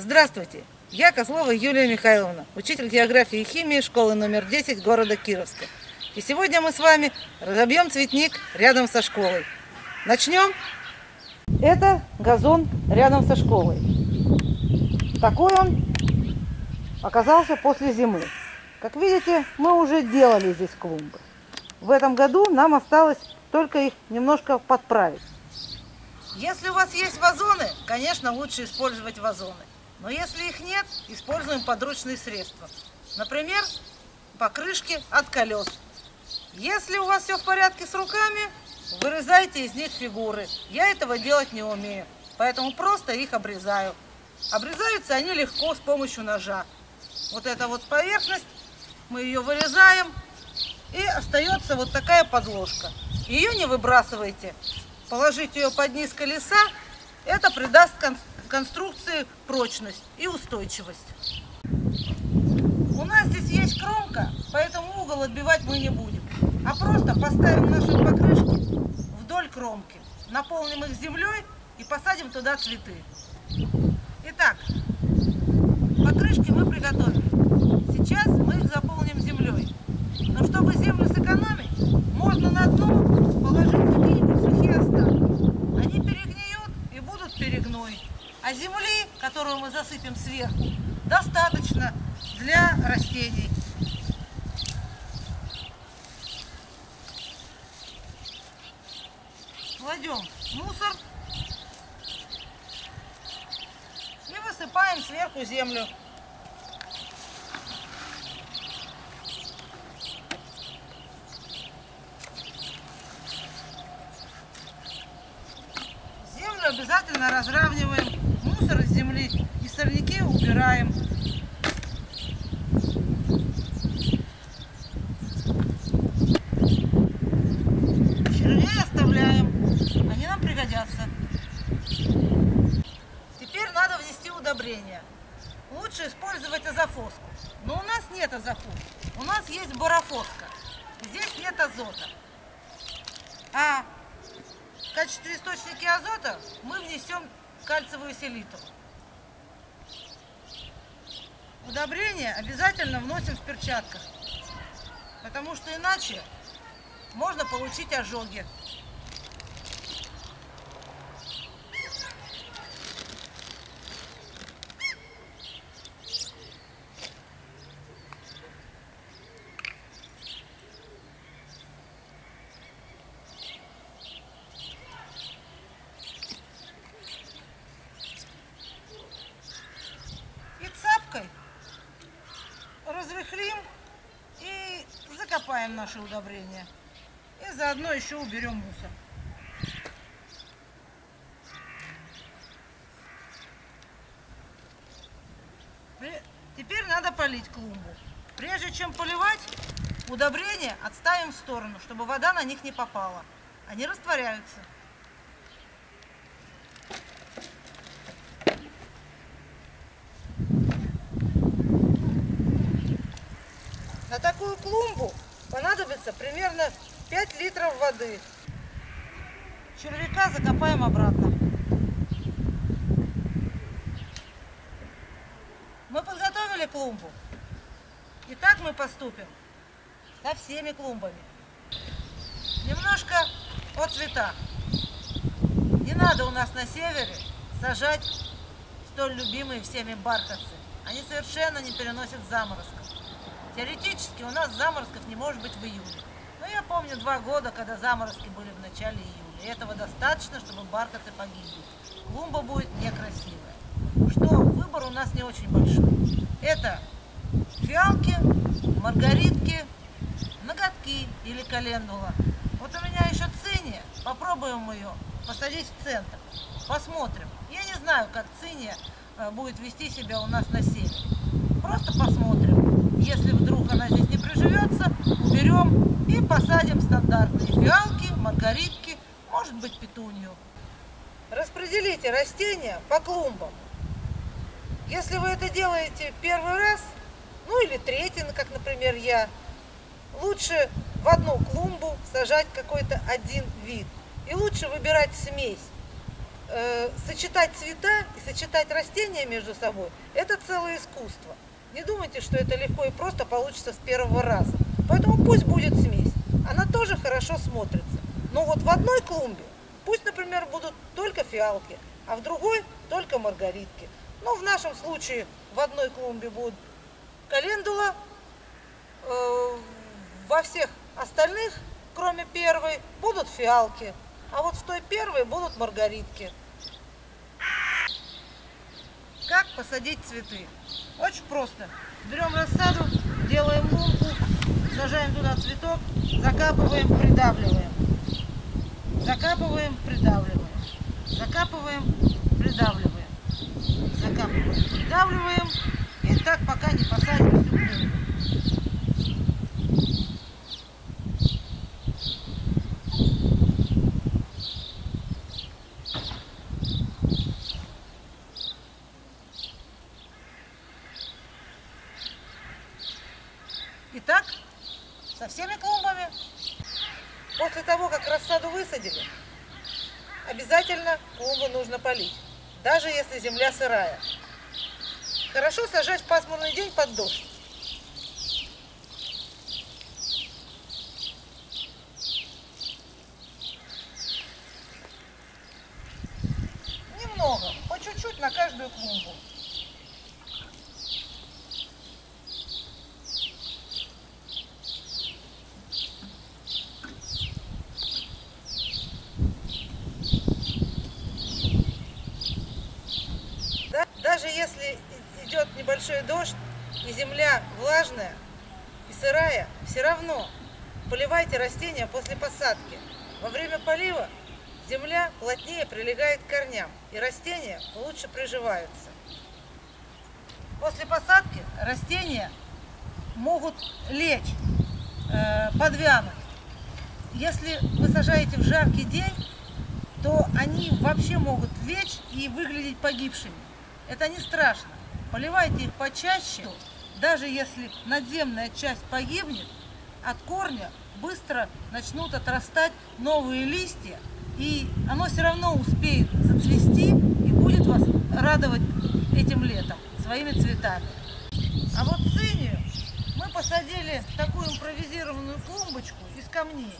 Здравствуйте! Я Козлова Юлия Михайловна, учитель географии и химии школы номер 10 города Кировска. И сегодня мы с вами разобьем цветник рядом со школой. Начнем? Это газон рядом со школой. Такой он оказался после зимы. Как видите, мы уже делали здесь клумбы. В этом году нам осталось только их немножко подправить. Если у вас есть вазоны, конечно, лучше использовать вазоны. Но если их нет, используем подручные средства. Например, покрышки от колес. Если у вас все в порядке с руками, вырезайте из них фигуры. Я этого делать не умею, поэтому просто их обрезаю. Обрезаются они легко с помощью ножа. Вот эта вот поверхность, мы ее вырезаем, и остается вот такая подложка. Ее не выбрасывайте. Положить ее под низ колеса, это придаст конструкции прочность и устойчивость. У нас здесь есть кромка, поэтому угол отбивать мы не будем. А просто поставим наши покрышки вдоль кромки, наполним их землей и посадим туда цветы. Итак, покрышки мы приготовили. Сейчас мы их заполним землей. Но чтобы землю сэкономить, можно на дно положить какие-нибудь сухие остатки. Они перегниют и будут перегной. А земли, которую мы засыпем сверху, достаточно для растений. Кладем мусор и высыпаем сверху землю. Обязательно разравниваем земли и сорняки убираем. Червей оставляем, они нам пригодятся. Теперь надо внести удобрение. Лучше использовать азофоску. Но у нас нет азофоски, у нас есть борофоска. Здесь нет азота. А в качестве источника азота мы внесем кальциевую селитру. Удобрение обязательно вносим в перчатках, потому что иначе можно получить ожоги. разрыхлим и закопаем наши удобрения. И заодно еще уберем мусор. Теперь надо полить клумбу. Прежде чем поливать, удобрения отставим в сторону, чтобы вода на них не попала. Они растворяются. На такую клумбу понадобится примерно 5 литров воды. Червяка закопаем обратно. Мы подготовили клумбу. И так мы поступим со всеми клумбами. Немножко о цветах. Не надо у нас на севере сажать столь любимые всеми бархатцы. Они совершенно не переносят заморозков. Теоретически у нас заморозков не может быть в июле. Но я помню два года, когда заморозки были в начале июля. И этого достаточно, чтобы бархатцы погибли. Клумба будет некрасивая. Что, выбор у нас не очень большой. Это фиалки, маргаритки, ноготки или календула. Вот у меня еще циния. Попробуем ее посадить в центр. Посмотрим. Я не знаю, как циния э, будет вести себя у нас на севере. Просто посмотрим. Если вдруг она здесь не приживется, уберем и посадим стандартные фиалки, маргаритки, может быть петунью. Распределите растения по клумбам. Если вы это делаете первый раз, ну или третий, как, например, я, лучше в одну клумбу сажать какой-то один вид. И лучше выбирать смесь. э, сочетать цвета и сочетать растения между собой – это целое искусство. Не думайте, что это легко и просто получится с первого раза. Поэтому пусть будет смесь. Она тоже хорошо смотрится. Но вот в одной клумбе пусть, например, будут только фиалки, а в другой только маргаритки. Но в нашем случае в одной клумбе будет календула, э, во всех остальных, кроме первой, будут фиалки. А вот в той первой будут маргаритки. Как посадить цветы? Очень просто. Берем рассаду, делаем лунку, сажаем туда цветок, закапываем, придавливаем. Закапываем, придавливаем. Закапываем, придавливаем. Закапываем, придавливаем. И так пока не посадим всю клумбу. Итак, со всеми клумбами. После того, как рассаду высадили, обязательно клумбы нужно полить, даже если земля сырая. Хорошо сажать в пасмурный день под дождь. Немного, по чуть-чуть на каждую клумбу. Даже если идет небольшой дождь и земля влажная и сырая, все равно поливайте растения после посадки. Во время полива земля плотнее прилегает к корням, и растения лучше приживаются. После посадки растения могут лечь, э, подвянуть. Если вы сажаете в жаркий день, то они вообще могут лечь и выглядеть погибшими. Это не страшно. Поливайте их почаще, даже если надземная часть погибнет, от корня быстро начнут отрастать новые листья, и оно все равно успеет зацвести и будет вас радовать этим летом своими цветами. А вот цинию мы посадили в такую импровизированную клумбочку из камней.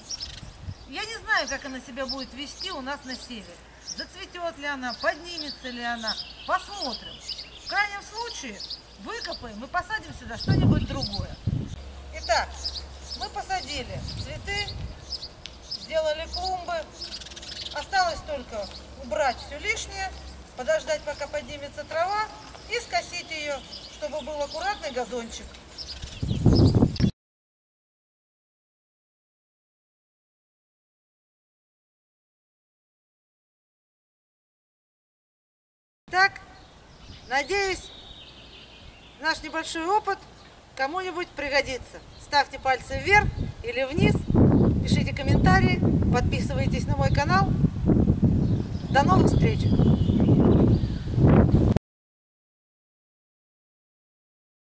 Я не знаю, как она себя будет вести у нас на севере. Зацветет ли она, поднимется ли она. Посмотрим. В крайнем случае выкопаем и посадим сюда что-нибудь другое. Итак, мы посадили цветы, сделали клумбы. Осталось только убрать все лишнее, подождать, пока поднимется трава и скосить ее, чтобы был аккуратный газончик. Так, надеюсь, наш небольшой опыт кому-нибудь пригодится. Ставьте пальцы вверх или вниз, пишите комментарии, подписывайтесь на мой канал. До новых встреч!